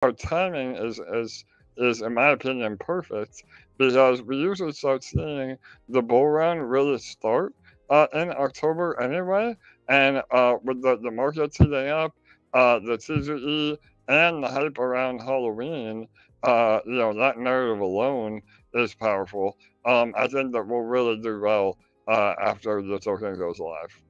our timing is is is in my opinion perfect because we usually start seeing the bull run really start uh, in October anyway, and uh, with the, the market heating up, uh, the TGE, and the hype around Halloween, uh, you know that narrative alone is powerful. Um, I think that we'll really do well uh, after the token goes live.